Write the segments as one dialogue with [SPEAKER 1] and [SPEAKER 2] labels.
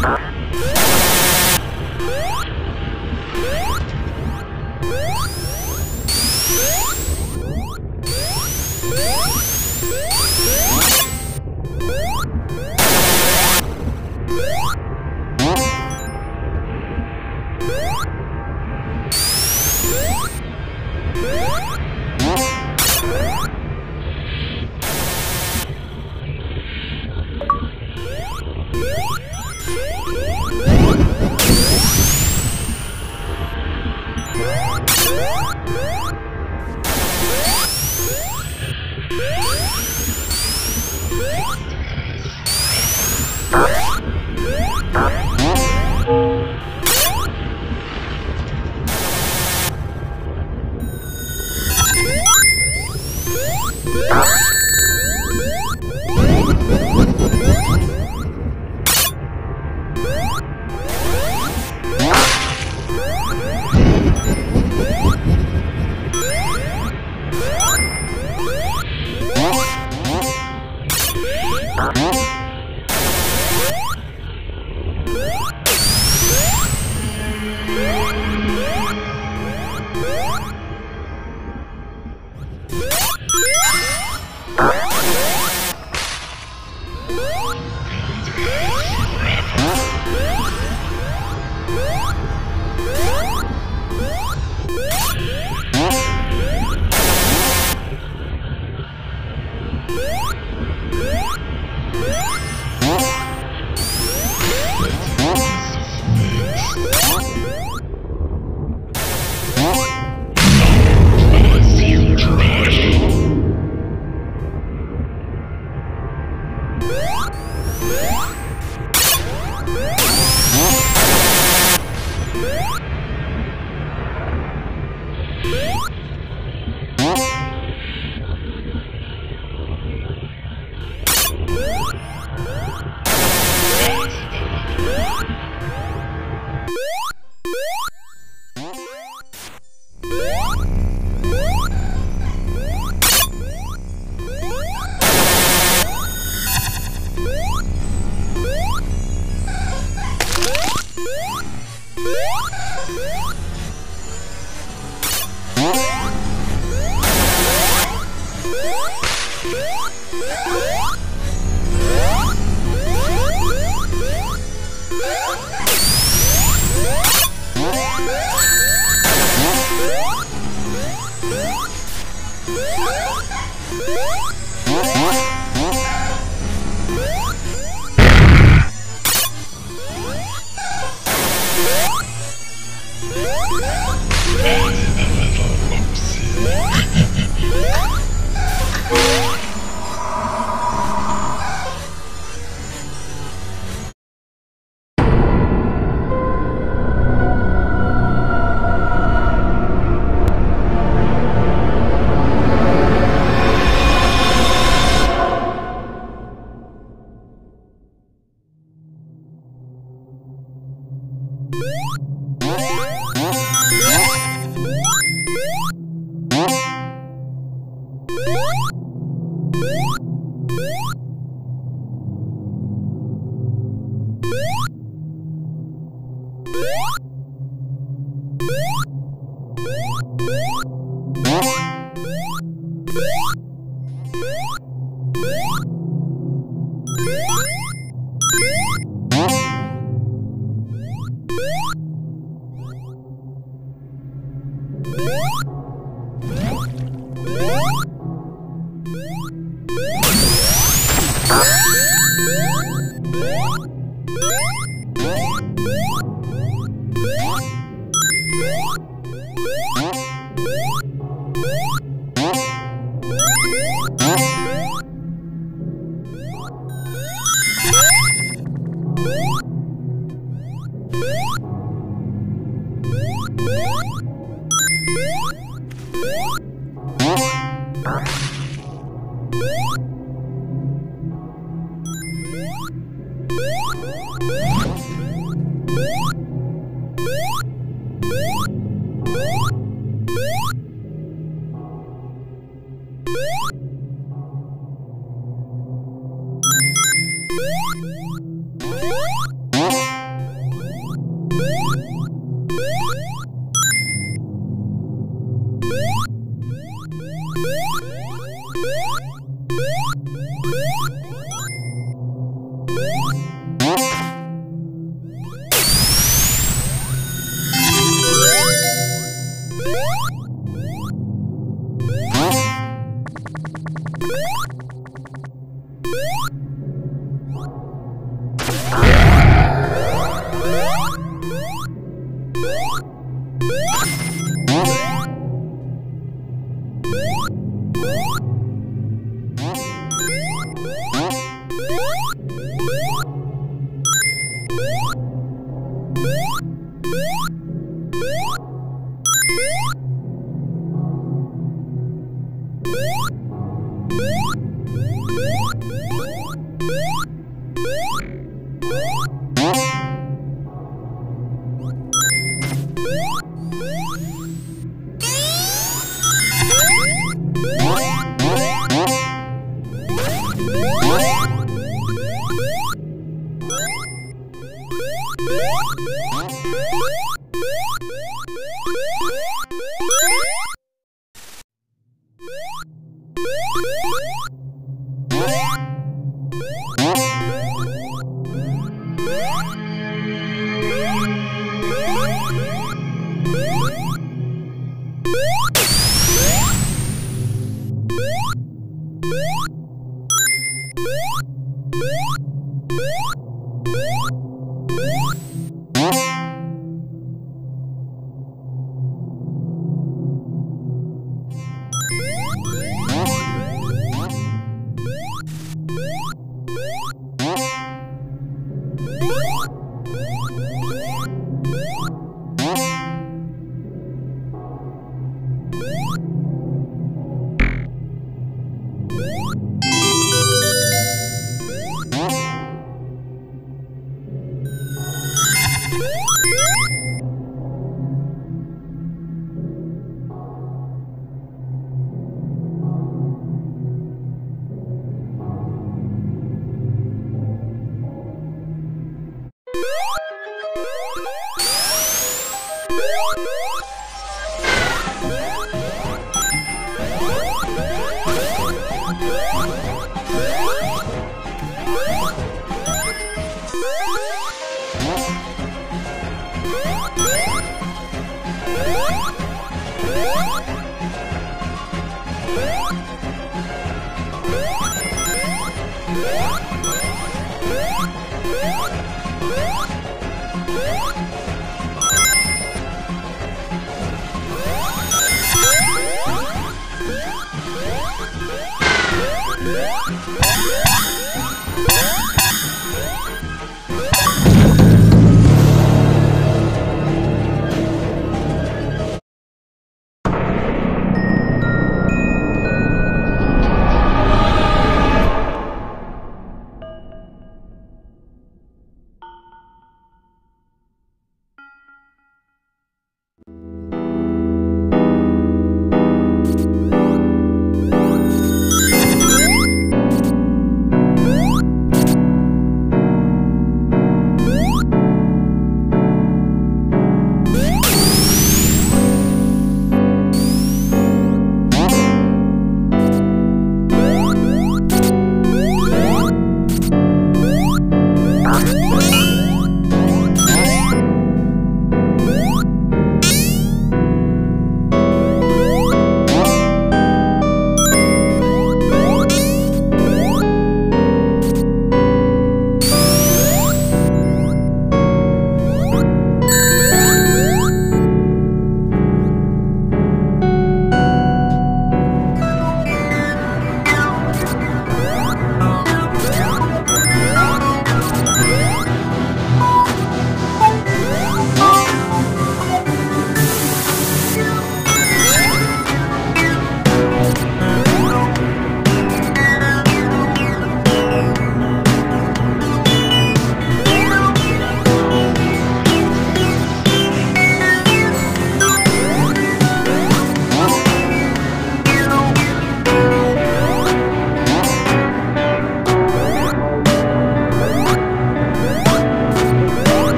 [SPEAKER 1] Bye. Bye. Uh-huh. Yeah. Thank you.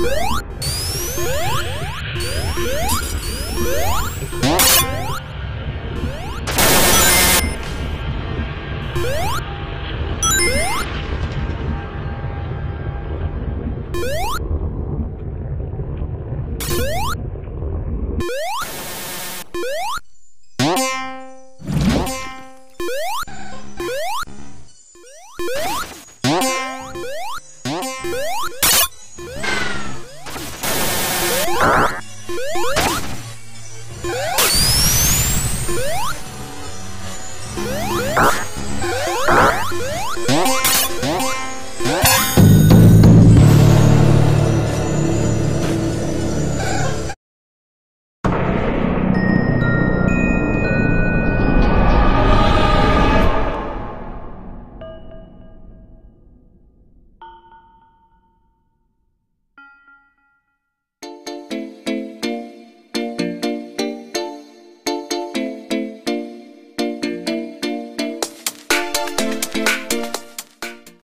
[SPEAKER 1] Woo! Huh?